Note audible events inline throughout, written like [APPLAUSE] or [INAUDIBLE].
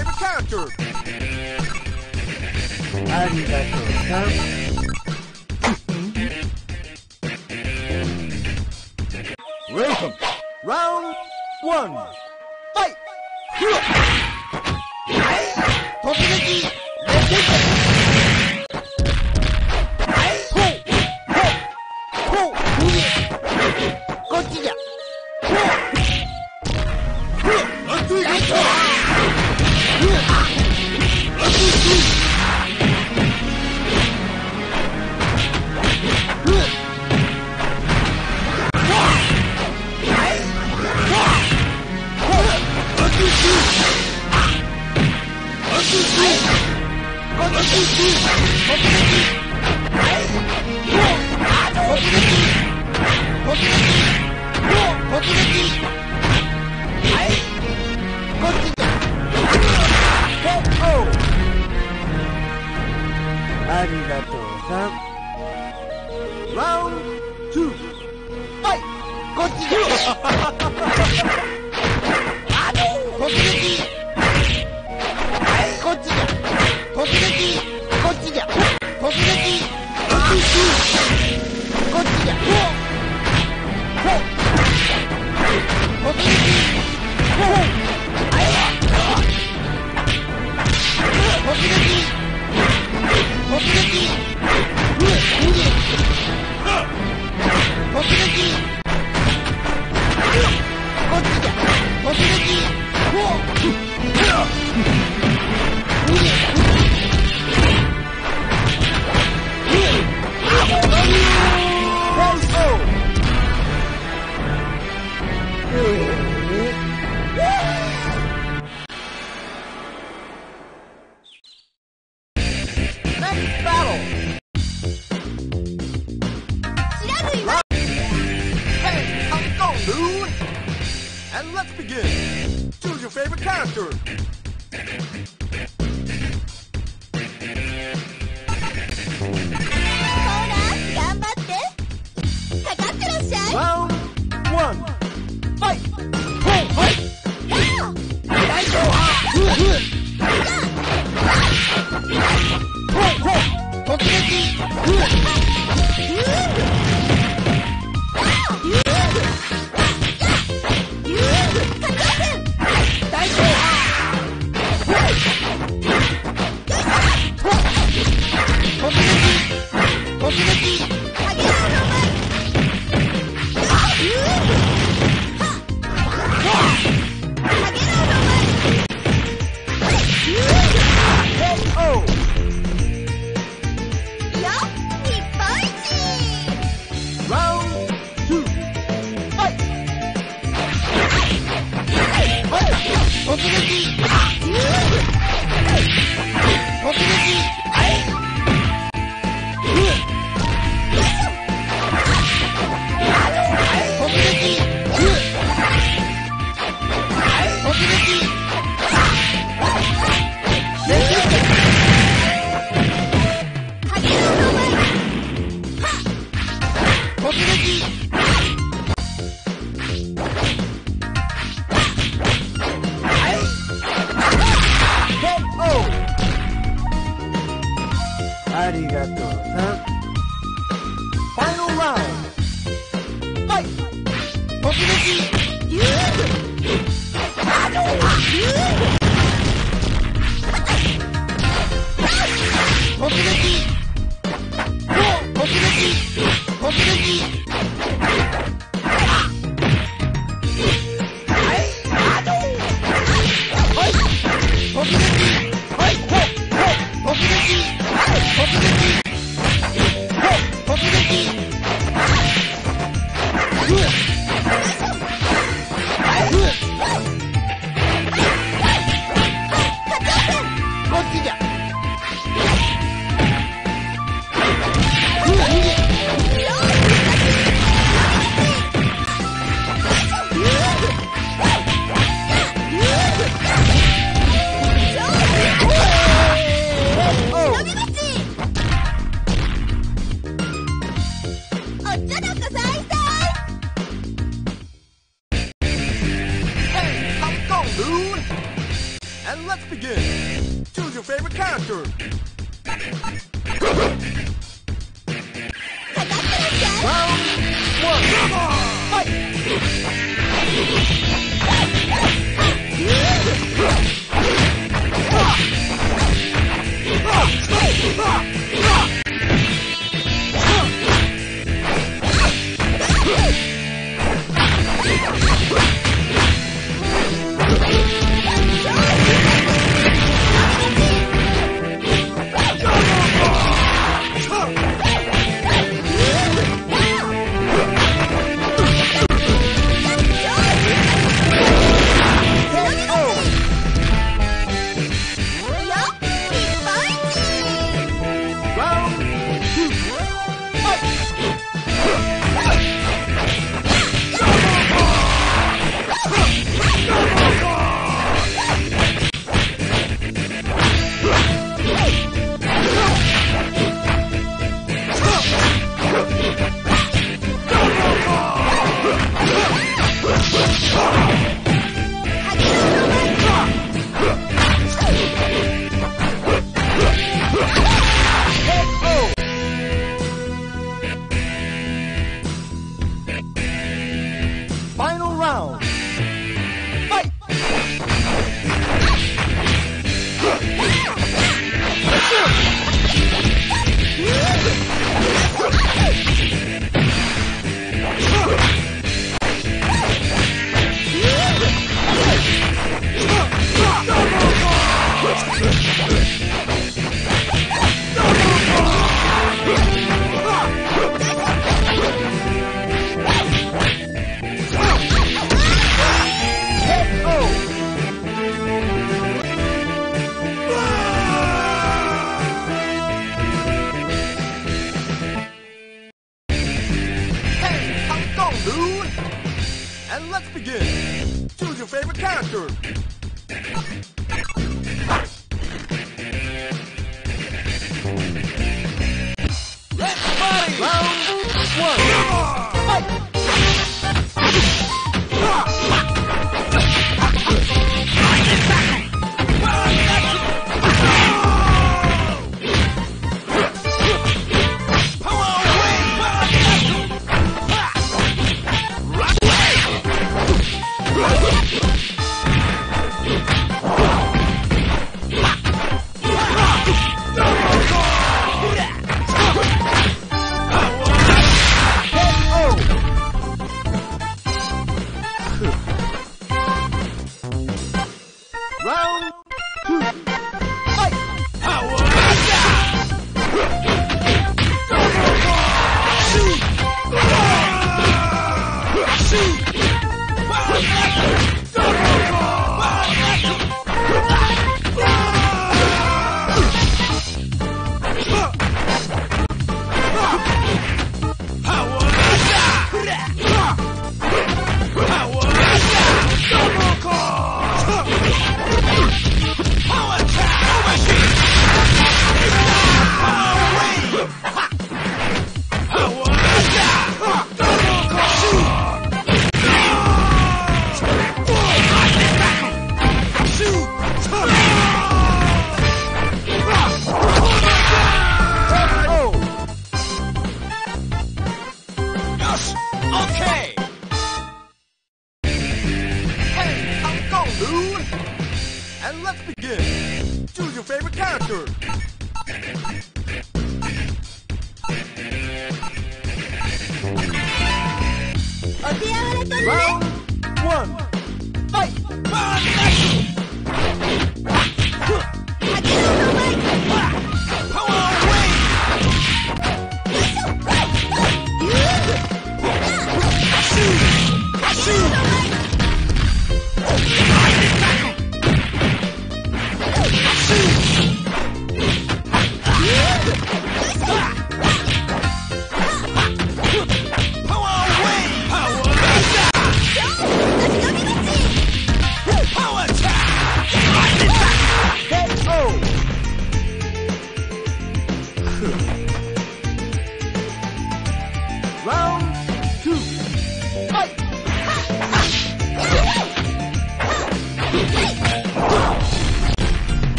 favorite character. I need that character. Welcome. Round one. Fight. 突撃突 [LAUGHS] 撃 Let's begin. Choose your favorite character. Round one. Come on. Fight. Shoot!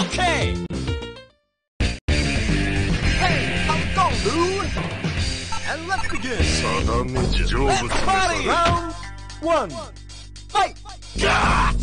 Okay! Hey, I'm gone, dude? And let's begin! Let's party! Round one, fight! God!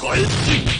Golden!